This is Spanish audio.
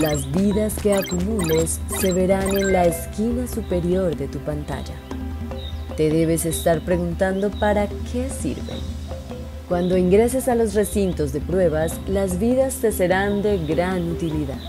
Las vidas que acumules se verán en la esquina superior de tu pantalla. Te debes estar preguntando para qué sirven. Cuando ingreses a los recintos de pruebas, las vidas te serán de gran utilidad.